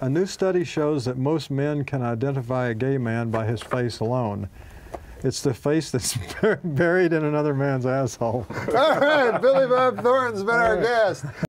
A new study shows that most men can identify a gay man by his face alone. It's the face that's buried in another man's asshole. All right, Billy Bob Thornton's been our guest.